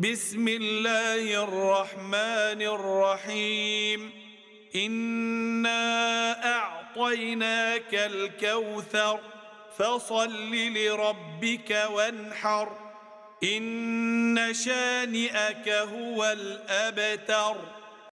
بسم الله الرحمن الرحيم. إنا أعطيناك الكوثر فصل لربك وانحر. إن شانئك هو الأبتر.